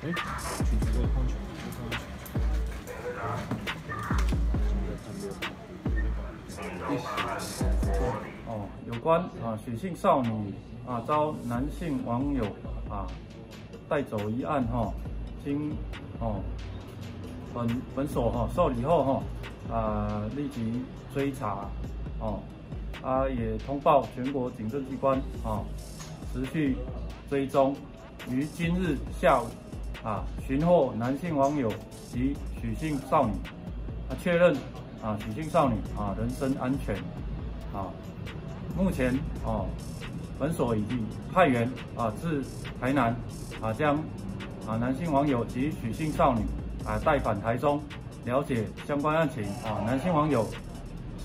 网络什么根本哦，有关啊许姓少女啊遭男性网友啊带走一案哈，经哦本本所哈受理后哈啊立即追查哦啊也通报全国警政机关啊持续追踪，于今日下午啊寻获男性网友及许姓少女啊确认啊许姓少女啊人身安全。啊，目前哦，本所已经派员啊至台南啊，将啊男性网友及许姓少女啊带返台中，了解相关案情啊。男性网友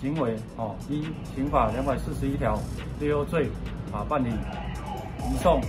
行为哦依刑法两百四十一条第二罪啊办理移送